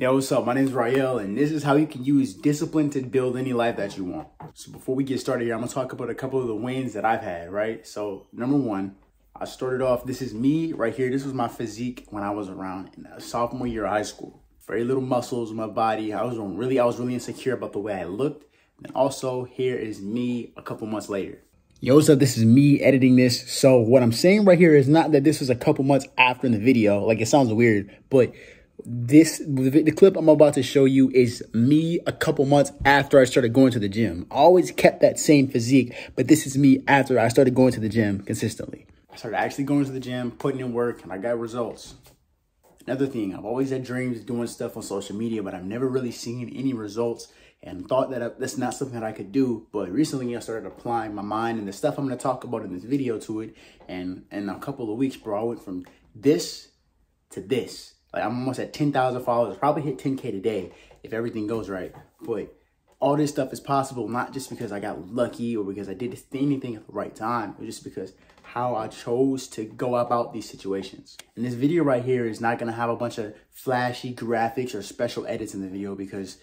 Yo, what's up? My name is Rahel, and this is how you can use discipline to build any life that you want. So before we get started here, I'm gonna talk about a couple of the wins that I've had, right? So number one, I started off, this is me right here. This was my physique when I was around in sophomore year of high school. Very little muscles in my body. I was really, I was really insecure about the way I looked. And also here is me a couple months later. Yo, what's up? This is me editing this. So what I'm saying right here is not that this was a couple months after the video. Like it sounds weird, but this the clip I'm about to show you is me a couple months after I started going to the gym. I always kept that same physique, but this is me after I started going to the gym consistently. I started actually going to the gym, putting in work, and I got results. Another thing, I've always had dreams doing stuff on social media, but I've never really seen any results and thought that that's not something that I could do. But recently I started applying my mind and the stuff I'm going to talk about in this video to it. And in a couple of weeks, bro, I went from this to this like I'm almost at 10,000 followers, probably hit 10K today if everything goes right. But all this stuff is possible not just because I got lucky or because I did anything at the right time, but just because how I chose to go about these situations. And this video right here is not gonna have a bunch of flashy graphics or special edits in the video because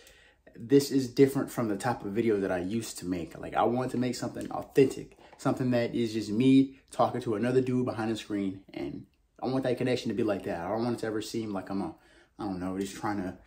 this is different from the type of video that I used to make. Like I want to make something authentic, something that is just me talking to another dude behind the screen and I want that connection to be like that. I don't want it to ever seem like I'm a, I don't know, just trying to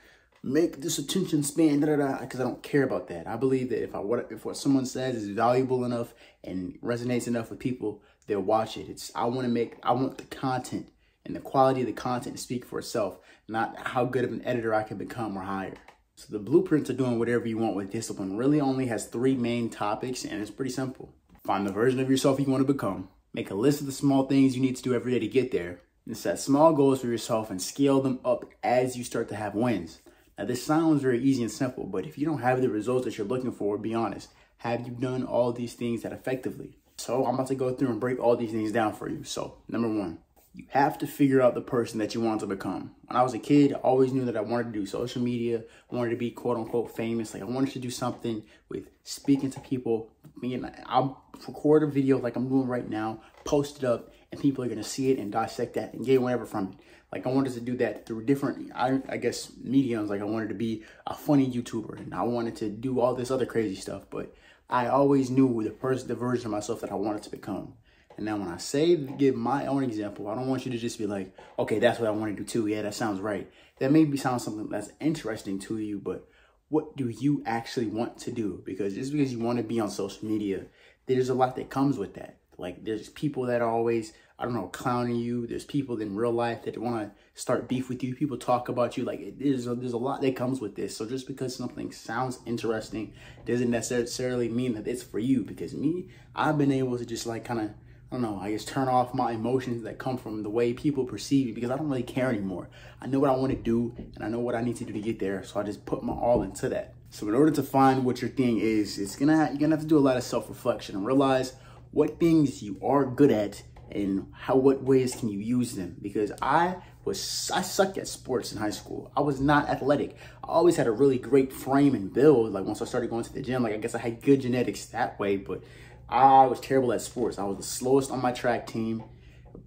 make this attention span, da da da, because I don't care about that. I believe that if I what if what someone says is valuable enough and resonates enough with people, they'll watch it. It's I want to make I want the content and the quality of the content to speak for itself, not how good of an editor I can become or hire. So the blueprint to doing whatever you want with discipline really only has three main topics, and it's pretty simple. Find the version of yourself you want to become Make a list of the small things you need to do every day to get there. And set small goals for yourself and scale them up as you start to have wins. Now, this sounds very easy and simple, but if you don't have the results that you're looking for, be honest. Have you done all these things that effectively? So I'm about to go through and break all these things down for you. So number one, you have to figure out the person that you want to become. When I was a kid, I always knew that I wanted to do social media. I wanted to be quote unquote famous. Like I wanted to do something with speaking to people. and I'll record a video like I'm doing right now, post it up, and people are gonna see it and dissect that and get whatever from it. Like I wanted to do that through different, I, I guess, mediums. Like I wanted to be a funny YouTuber, and I wanted to do all this other crazy stuff. But I always knew the person, the version of myself that I wanted to become. And now when I say give my own example, I don't want you to just be like, okay, that's what I want to do too. Yeah, that sounds right. That maybe sounds something that's interesting to you, but what do you actually want to do? Because just because you want to be on social media, there's a lot that comes with that. Like there's people that are always, I don't know, clowning you. There's people in real life that want to start beef with you. People talk about you. Like there's a, there's a lot that comes with this. So just because something sounds interesting doesn't necessarily mean that it's for you. Because me, I've been able to just like kind of I don't know, I guess turn off my emotions that come from the way people perceive me because I don't really care anymore. I know what I want to do and I know what I need to do to get there. So I just put my all into that. So in order to find what your thing is, it's gonna you're gonna have to do a lot of self-reflection and realize what things you are good at and how what ways can you use them because I was I sucked at sports in high school. I was not athletic. I always had a really great frame and build. Like once I started going to the gym, like I guess I had good genetics that way, but I was terrible at sports. I was the slowest on my track team.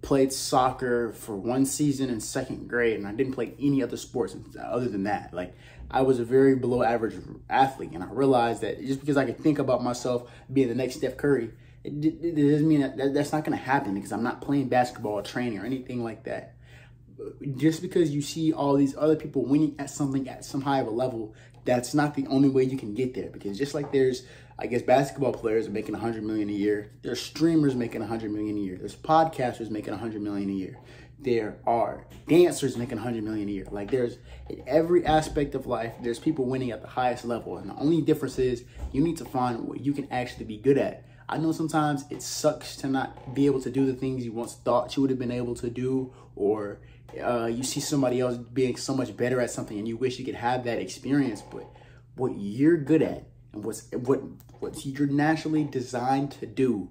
Played soccer for one season in second grade, and I didn't play any other sports other than that. Like I was a very below average athlete, and I realized that just because I could think about myself being the next Steph Curry, it, it doesn't mean that, that that's not going to happen because I'm not playing basketball or training or anything like that. Just because you see all these other people winning at something at some high of a level, that's not the only way you can get there. Because just like there's I guess basketball players are making 100 million a year. There's streamers making 100 million a year. There's podcasters making 100 million a year. There are dancers making 100 million a year. Like there's in every aspect of life, there's people winning at the highest level. And the only difference is you need to find what you can actually be good at. I know sometimes it sucks to not be able to do the things you once thought you would have been able to do, or uh, you see somebody else being so much better at something and you wish you could have that experience. But what you're good at and what's what what you're naturally designed to do.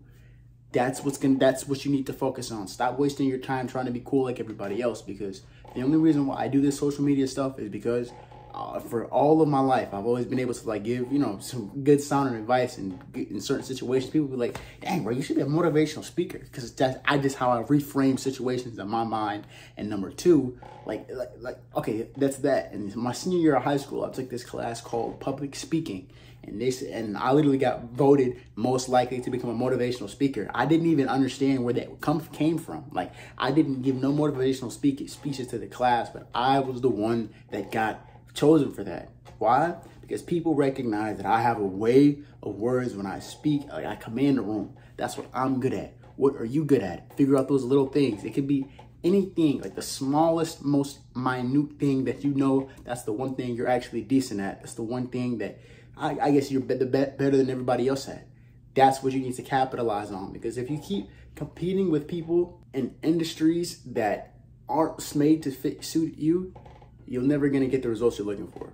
That's what's gonna that's what you need to focus on. Stop wasting your time trying to be cool like everybody else because the only reason why i do this social media stuff is because uh, for all of my life, I've always been able to like give, you know, some good sounding advice and in certain situations. People be like, dang, bro, you should be a motivational speaker. Cause that's I just how I reframe situations in my mind. And number two, like, like, like, okay, that's that. And my senior year of high school, I took this class called public speaking. And they and I literally got voted most likely to become a motivational speaker. I didn't even understand where that come came from. Like I didn't give no motivational speak, speeches to the class, but I was the one that got chosen for that. Why? Because people recognize that I have a way of words when I speak. Like I command the room. That's what I'm good at. What are you good at? Figure out those little things. It could be anything, like the smallest, most minute thing that you know. That's the one thing you're actually decent at. That's the one thing that I, I guess you're better, better than everybody else at. That's what you need to capitalize on. Because if you keep competing with people in industries that aren't made to fit suit you, you're never gonna get the results you're looking for.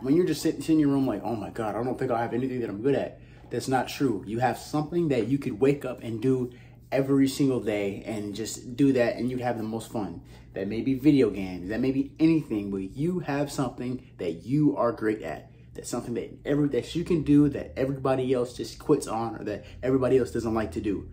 When you're just sitting, in your room like, oh my God, I don't think I have anything that I'm good at. That's not true. You have something that you could wake up and do every single day and just do that and you'd have the most fun. That may be video games, that may be anything, but you have something that you are great at. That's something that every that you can do that everybody else just quits on or that everybody else doesn't like to do.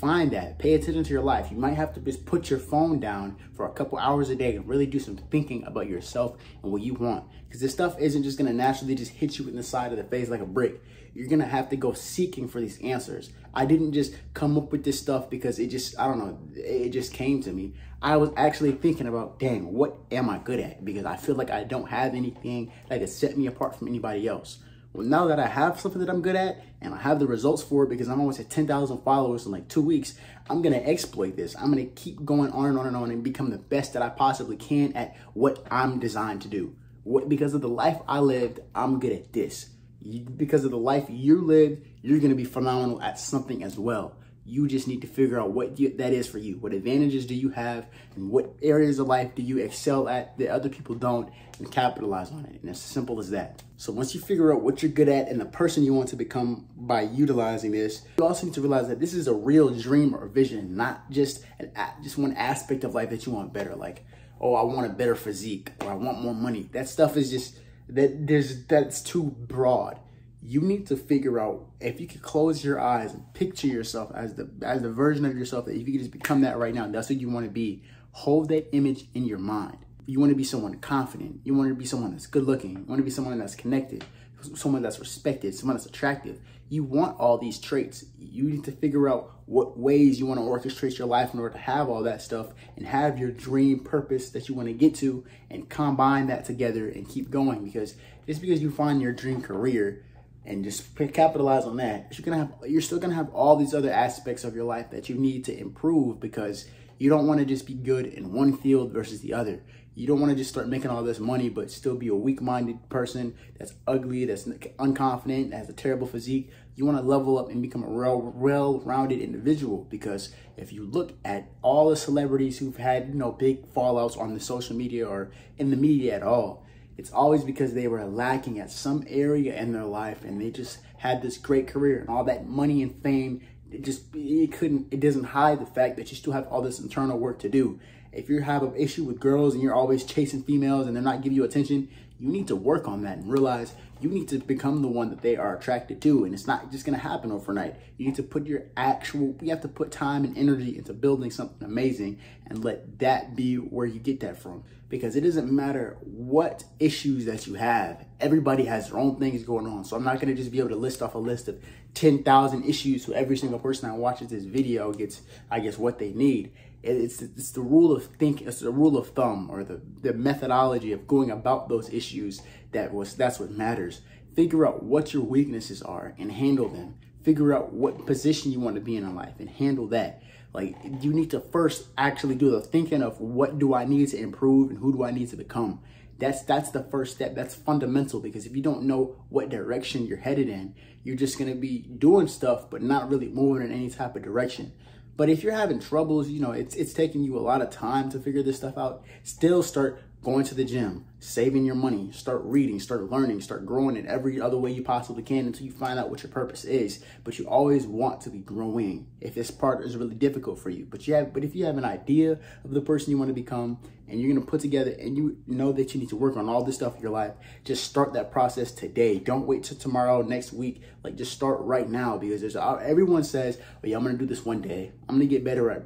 Find that. Pay attention to your life. You might have to just put your phone down for a couple hours a day and really do some thinking about yourself and what you want. Because this stuff isn't just to naturally just hit you in the side of the face like a brick. You're to have to go seeking for these answers. I didn't just come up with this stuff because it just, I don't know, it just came to me. I was actually thinking about, dang, what am I good at? Because I feel like I don't have anything that could set me apart from anybody else. Well, now that I have something that I'm good at and I have the results for it because I'm almost at 10,000 followers in like two weeks, I'm going to exploit this. I'm going to keep going on and on and on and become the best that I possibly can at what I'm designed to do. What, because of the life I lived, I'm good at this. You, because of the life you lived, you're going to be phenomenal at something as well. You just need to figure out what you, that is for you. What advantages do you have and what areas of life do you excel at that other people don't and capitalize on it. And as simple as that. So once you figure out what you're good at and the person you want to become by utilizing this, you also need to realize that this is a real dream or vision, not just an just one aspect of life that you want better. Like, oh, I want a better physique or I want more money. That stuff is just that there's that's too broad you need to figure out if you could close your eyes and picture yourself as the as the version of yourself that if you could just become that right now, that's what you want to be. Hold that image in your mind. You want to be someone confident. You want to be someone that's good looking. You want to be someone that's connected, someone that's respected, someone that's attractive. You want all these traits. You need to figure out what ways you want to orchestrate your life in order to have all that stuff and have your dream purpose that you want to get to and combine that together and keep going because just because you find your dream career and just capitalize on that, you're gonna have you're still gonna have all these other aspects of your life that you need to improve because you don't want to just be good in one field versus the other. You don't want to just start making all this money but still be a weak-minded person that's ugly, that's unconfident, that has a terrible physique. You want to level up and become a real, well-rounded individual because if you look at all the celebrities who've had, you know, big fallouts on the social media or in the media at all, it's always because they were lacking at some area in their life and they just had this great career and all that money and fame it just it couldn't it doesn't hide the fact that you still have all this internal work to do. If you have an issue with girls and you're always chasing females and they're not giving you attention you need to work on that and realize you need to become the one that they are attracted to and it's not just going to happen overnight. You need to put your actual you have to put time and energy into building something amazing and let that be where you get that from. Because it doesn't matter what issues that you have everybody has their own things going on. So i'm not going to just be able to list off a list of 10,000 issues so every single person that watches this video gets i guess what they need. It's it's the rule of think it's the rule of thumb or the the methodology of going about those issues that was that's what matters. Figure out what your weaknesses are and handle them. Figure out what position you want to be in in life and handle that. Like you need to first actually do the thinking of what do i need to improve and who do i need to become. That's that's the first step. That's fundamental because if you don't know what direction you're headed in you're just going to be doing stuff but not really moving in any type of direction. But if you're having troubles, you know, it's it's taking you a lot of time to figure this stuff out, still start going to the gym, saving your money, start reading, start learning, start growing in every other way you possibly can until you find out what your purpose is. But you always want to be growing if this part is really difficult for you. But you have but if you have an idea of the person you want to become and you're gonna put together and you know that you need to work on all this stuff in your life, just start that process today. Don't wait till tomorrow, next week. Like just start right now because there's everyone says, Oh yeah, I'm gonna do this one day. I'm gonna get better at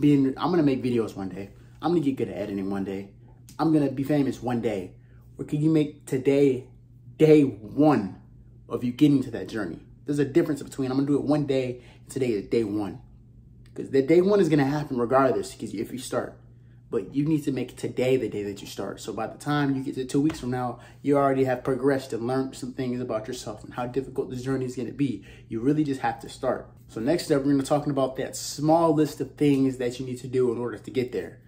being I'm gonna make videos one day. I'm gonna get good at editing one day. I'm gonna be famous one day. Or can you make today day one of you getting to that journey? There's a difference between I'm gonna do it one day and today is day one. Because the day one is gonna happen regardless because if you start. But you need to make today the day that you start. So by the time you get to two weeks from now, you already have progressed and learned some things about yourself and how difficult this journey is gonna be. You really just have to start. So next up, we're gonna talking about that small list of things that you need to do in order to get there.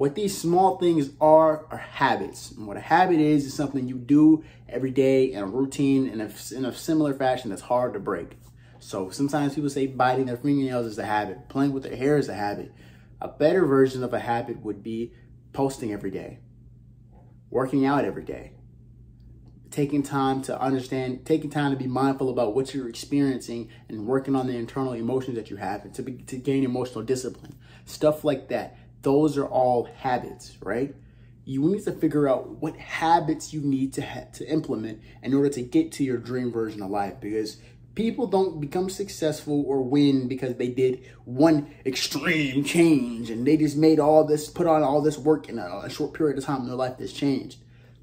What these small things are are habits. And what a habit is is something you do every day in a routine in a, in a similar fashion that's hard to break. So sometimes people say biting their fingernails is a habit, playing with their hair is a habit. A better version of a habit would be posting every day, working out every day, taking time to understand, taking time to be mindful about what you're experiencing and working on the internal emotions that you have and to, be, to gain emotional discipline. Stuff like that those are all habits, right? You need to figure out what habits you need to ha- to implement in order to get to your dream version of life because people don't become successful or win because they did one extreme change and they just made all this put on all this work in a, a short period of time and their life has changed.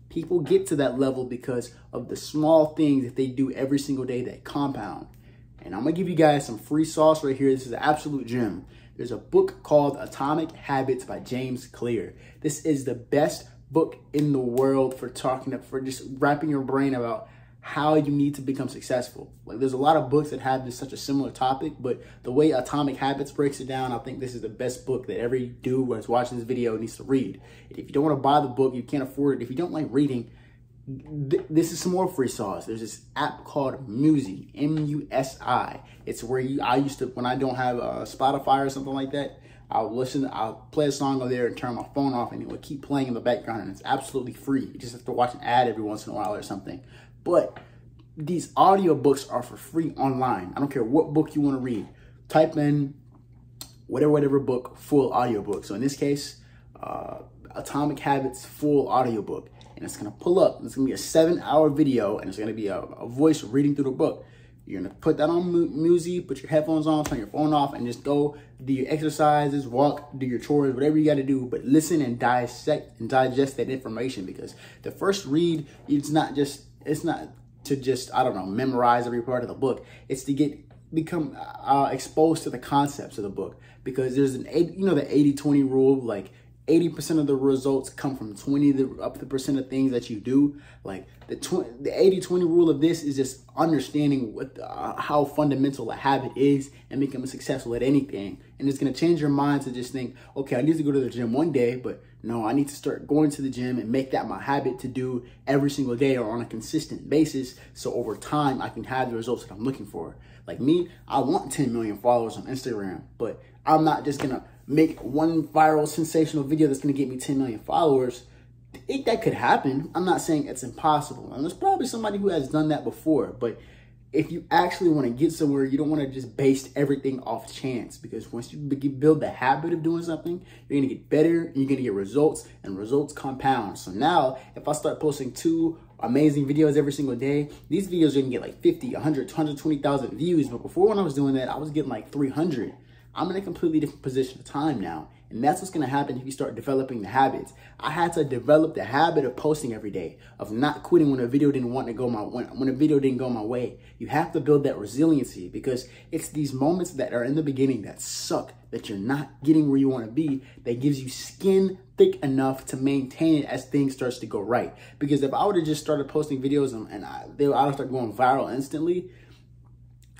People get to that level because of the small things that they do every single day that compound. And i'm gonna give you guys some free sauce right here. This is an absolute gem there's a book called Atomic Habits by James Clear. This is the best book in the world for talking up for just wrapping your brain about how you need to become successful. Like there's a lot of books that have this such a similar topic, but the way Atomic Habits breaks it down, I think this is the best book that every dude that's watching this video needs to read. If you don't want to buy the book, you can't afford it. If you don't like reading, this is some more free sauce. There's this app called Musi, M-U-S-I. It's where you, I used to, when I don't have a Spotify or something like that, I'll listen, I'll play a song over there and turn my phone off and it will keep playing in the background and it's absolutely free. You just have to watch an ad every once in a while or something. But these audio books are for free online. I don't care what book you want to read. Type in whatever, whatever book, full audiobook. So in this case, uh, Atomic Habits full audiobook and it's gonna pull up. It's gonna be a seven hour video and it's gonna be a, a voice reading through the book. You're gonna put that on Musi, put your headphones on, turn your phone off, and just go do your exercises, walk, do your chores, whatever you gotta do, but listen and dissect and digest that information because the first read, it's not just, it's not to just, I don't know, memorize every part of the book. It's to get become uh, exposed to the concepts of the book because there's an you know the 80-20 rule like 80% of the results come from 20 the, up the percent of things that you do. Like the 20, the 80-20 rule of this is just understanding what the, uh, how fundamental a habit is and becoming successful at anything. And it's going to change your mind to just think, okay, I need to go to the gym one day, but no, I need to start going to the gym and make that my habit to do every single day or on a consistent basis. So over time, I can have the results that I'm looking for. Like me, I want 10 million followers on Instagram, but I'm not just going to make one viral sensational video that's going to get me 10 million followers, it, that could happen. I'm not saying it's impossible. And there's probably somebody who has done that before, but if you actually want to get somewhere, you don't want to just base everything off chance because once you build the habit of doing something, you're going to get better and you're going to get results and results compound. So now if I start posting two amazing videos every single day, these videos are going to get like 50, 100, 120,000 views. But before when I was doing that, I was getting like 300. I'm in a completely different position of time now. And that's what's gonna happen if you start developing the habits. I had to develop the habit of posting every day, of not quitting when a video didn't want to go my when, when a video didn't go my way. You have to build that resiliency because it's these moments that are in the beginning that suck, that you're not getting where you want to be, that gives you skin thick enough to maintain it as things starts to go right. Because if I would have just started posting videos and, and I, they, I would start going viral instantly,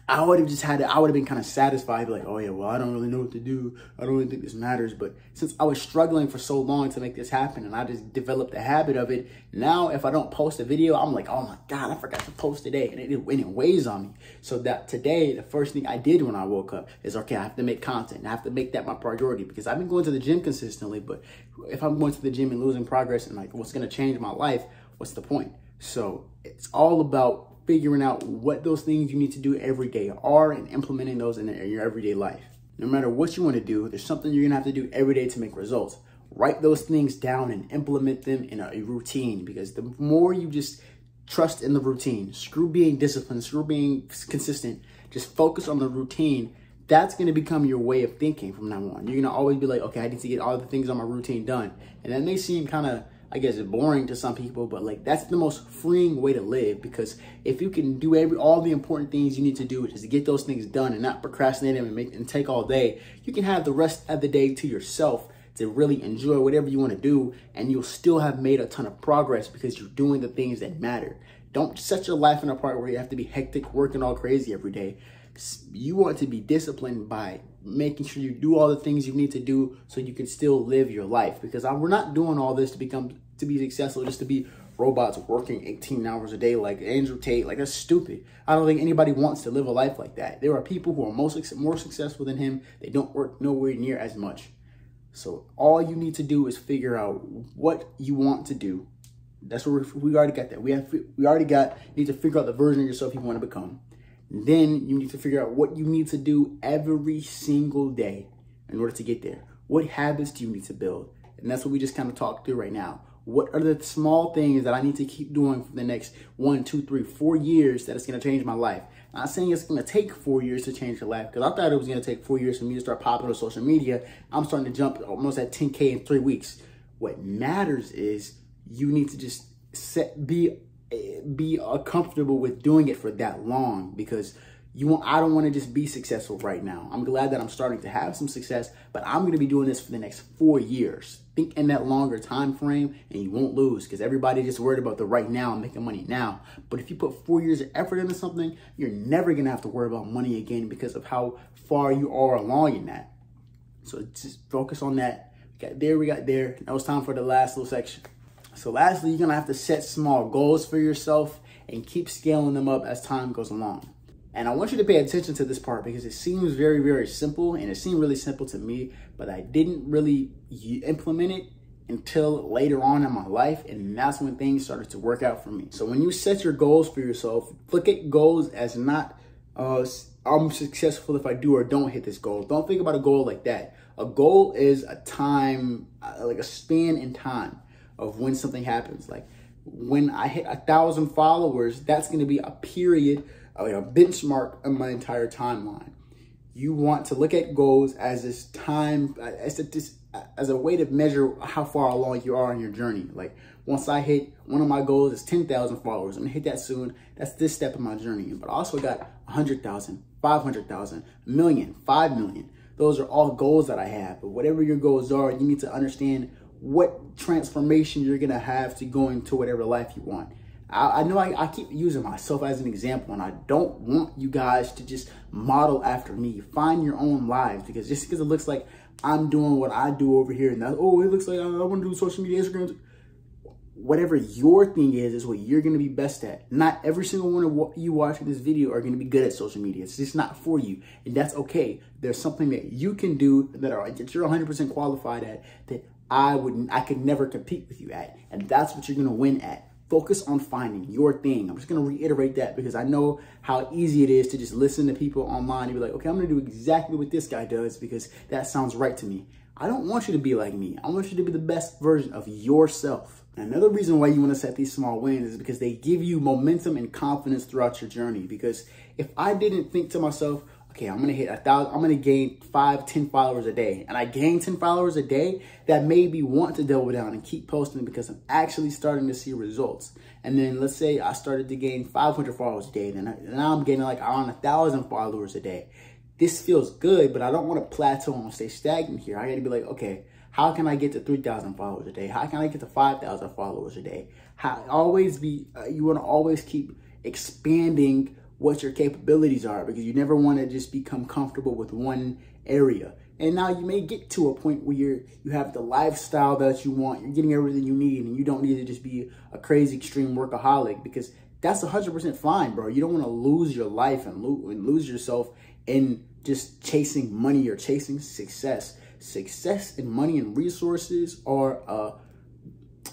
I would have just had to, I would have been kind of satisfied, like, oh yeah, well, I don't really know what to do. I don't really think this matters. But since I was struggling for so long to make this happen and I just developed the habit of it, now if I don't post a video, I'm like, oh my God, I forgot to post today. And it, it weighs on me. So that today, the first thing I did when I woke up is, okay, I have to make content. I have to make that my priority because I've been going to the gym consistently. But if I'm going to the gym and losing progress and like what's going to change my life, what's the point? So it's all about figuring out what those things you need to do every day are and implementing those in your everyday life. No matter what you want to do, there's something you're going to have to do every day to make results. Write those things down and implement them in a, routine because the more you just trust in the routine, screw being disciplined, screw being consistent, just focus on the routine. That's going to become your way of thinking from now on. You're going to always be like, okay, I need to get all the things on my routine done. And that may seem kind of I guess it's boring to some people, but like that's the most freeing way to live because if you can do every all the important things you need to do is to get those things done and not procrastinate them and make and take all day, you can have the rest of the day to yourself to really enjoy whatever you want to do and you'll still have made a ton of progress because you're doing the things that matter. Don't set your life in a part where you have to be hectic, working all crazy every day. You want to be disciplined by making sure you do all the things you need to do so you can still live your life. Because I, we're not doing all this to become to be successful, just to be robots working 18 hours a day like Andrew Tate. Like that's stupid. I don't think anybody wants to live a life like that. There are people who are most more successful than him. They don't work nowhere near as much. So all you need to do is figure out what you want to do. That's what we already got that. We have we already got need to figure out the version of yourself you want to become. Then you need to figure out what you need to do every single day in order to get there. What habits do you need to build? And that's what we just kind of talked through right now. What are the small things that I need to keep doing for the next one, two, three, four years that is going to change my life? I'm not saying it's going to take four years to change your life because I thought it was going to take four years for me to start popping on social media. I'm starting to jump almost at 10K in three weeks. What matters is you need to just set, be be comfortable with doing it for that long because you want I don't want to just be successful right now. I'm glad that I'm starting to have some success, but I'm going to be doing this for the next 4 years. Think in that longer time frame and you won't lose because everybody just worried about the right now and making money now. But if you put 4 years of effort into something, you're never going to have to worry about money again because of how far you are along in that. So just focus on that. We got there, we got there. Now it's time for the last little section. So lastly, you're gonna have to set small goals for yourself and keep scaling them up as time goes along. And I want you to pay attention to this part because it seems very, very simple and it seemed really simple to me, but I didn't really implement it until later on in my life. And that's when things started to work out for me. So when you set your goals for yourself, look at goals as not, uh, I'm successful if I do or don't hit this goal. Don't think about a goal like that. A goal is a time, uh, like a span in time of when something happens. Like when I hit a thousand followers, that's going to be a period, a benchmark of my entire timeline. You want to look at goals as this time, as a, as a way to measure how far along you are on your journey. Like once I hit one of my goals is 10,000 followers. I'm gonna hit that soon. That's this step in my journey. But I also got 100,000, 500,000, a million, 5 million. Those are all goals that I have. But whatever your goals are, you need to understand what transformation you're gonna have to go into whatever life you want. I, I know I, I, keep using myself as an example, and I don't want you guys to just model after me. Find your own lives because just because it looks like I'm doing what I do over here, and that oh, it looks like I, I want to do social media, Instagram. Whatever your thing is, is what you're gonna be best at. Not every single one of you watching this video are gonna be good at social media. It's just not for you, and that's okay. There's something that you can do that are that you're 100% qualified at that I would I could never compete with you at. And that's what you're gonna win at. Focus on finding your thing. I'm just gonna reiterate that because I know how easy it is to just listen to people online and be like, okay, I'm gonna do exactly what this guy does because that sounds right to me. I don't want you to be like me. I want you to be the best version of yourself. Another reason why you want to set these small wins is because they give you momentum and confidence throughout your journey. Because if I didn't think to myself, okay, I'm gonna hit a thousand, I'm gonna gain five, 10 followers a day. And I gain 10 followers a day, that made me want to double down and keep posting because I'm actually starting to see results. And then let's say I started to gain 500 followers a day, then now I'm getting like around a thousand followers a day. This feels good, but I don't want to plateau and stay stagnant here. I gotta be like, okay, how can I get to 3,000 followers a day? How can I get to 5,000 followers a day? How, always be, uh, you wanna always keep expanding what your capabilities are because you never want to just become comfortable with one area. And now you may get to a point where you're, you have the lifestyle that you want, you're getting everything you need, and you don't need to just be a crazy extreme workaholic because that's 100% fine, bro. You don't want to lose your life and, lo- and lose yourself in just chasing money or chasing success. Success and money and resources are a,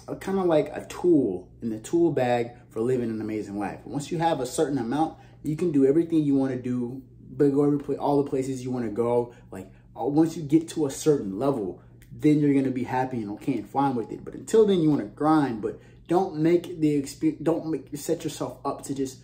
a kind of like a tool in the tool bag for living an amazing life. Once you have a certain amount, you can do everything you want to do, but go every all the places you want to go. Like uh, once you get to a certain level, then you're gonna be happy and okay and fine with it. But until then, you want to grind. But don't make the experience. Don't make set yourself up to just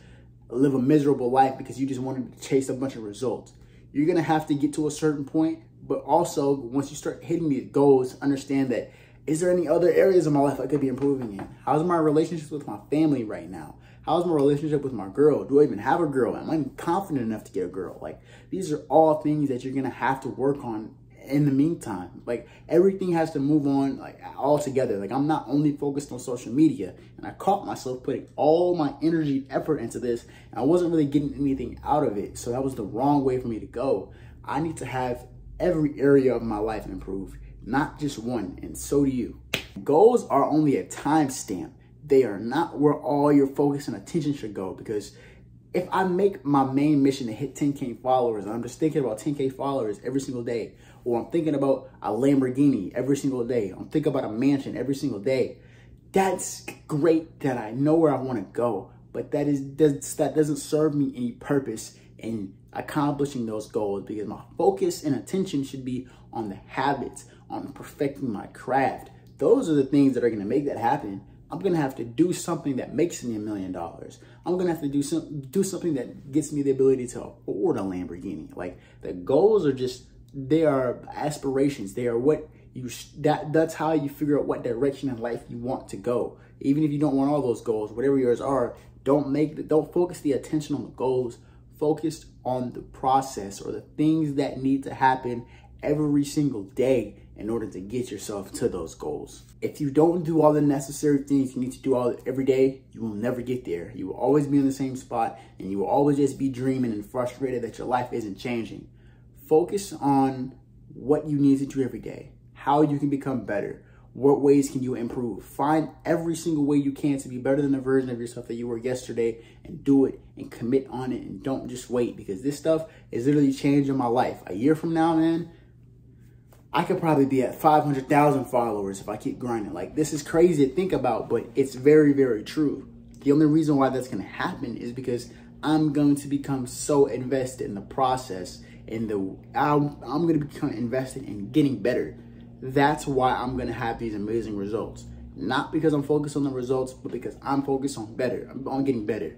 live a miserable life because you just wanted to chase a bunch of results. You're gonna have to get to a certain point, but also once you start hitting these goals, understand that is there any other areas of my life I could be improving in? How's my relationships with my family right now? How's my relationship with my girl? Do I even have a girl? Am I confident enough to get a girl? Like these are all things that you're gonna have to work on in the meantime. Like everything has to move on like all together. Like I'm not only focused on social media and I caught myself putting all my energy and effort into this and I wasn't really getting anything out of it. So that was the wrong way for me to go. I need to have every area of my life improved, not just one, and so do you. Goals are only a timestamp they are not where all your focus and attention should go because if I make my main mission to hit 10K followers, I'm just thinking about 10K followers every single day, or I'm thinking about a Lamborghini every single day, I'm thinking about a mansion every single day, that's great that I know where I want to go, but that is that doesn't serve me any purpose in accomplishing those goals because my focus and attention should be on the habits, on perfecting my craft. Those are the things that are going to make that happen. I'm gonna have to do something that makes me a million dollars. I'm gonna have to do some do something that gets me the ability to afford a Lamborghini. Like the goals are just they are aspirations. They are what you that that's how you figure out what direction in life you want to go. Even if you don't want all those goals, whatever yours are, don't make don't focus the attention on the goals. Focus on the process or the things that need to happen every single day in order to get yourself to those goals. If you don't do all the necessary things you need to do all every day, you will never get there. You will always be in the same spot and you will always just be dreaming and frustrated that your life isn't changing. Focus on what you need to do every day, how you can become better, what ways can you improve? Find every single way you can to be better than the version of yourself that you were yesterday and do it and commit on it and don't just wait because this stuff is literally changing my life. A year from now, man, I could probably be at 500,000 followers if I keep grinding. Like, this is crazy to think about, but it's very, very true. The only reason why that's going to happen is because I'm going to become so invested in the process and the I'm, I'm going to become invested in getting better. That's why I'm going to have these amazing results. Not because I'm focused on the results, but because I'm focused on better. On getting better.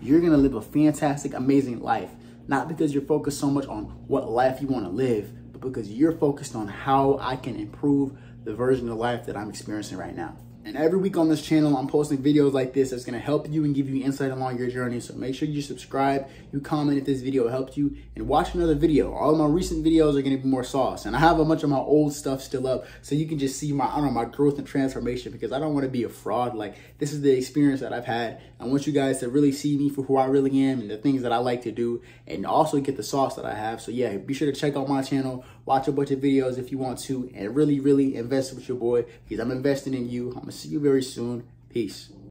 You're going to live a fantastic, amazing life. Not because you're focused so much on what life you want to live, because you're focused on how I can improve the version of life that I'm experiencing right now. And every week on this channel, I'm posting videos like this that's gonna help you and give you insight along your journey. So make sure you subscribe, you comment if this video helped you, and watch another video. All my recent videos are gonna be more sauce. And I have a bunch of my old stuff still up, so you can just see my, I don't know, my growth and transformation because I don't wanna be a fraud. Like, this is the experience that I've had. I want you guys to really see me for who I really am and the things that I like to do, and also get the sauce that I have. So yeah, be sure to check out my channel, watch a bunch of videos if you want to, and really, really invest with your boy because I'm investing in you. I'm gonna see you very soon. Peace.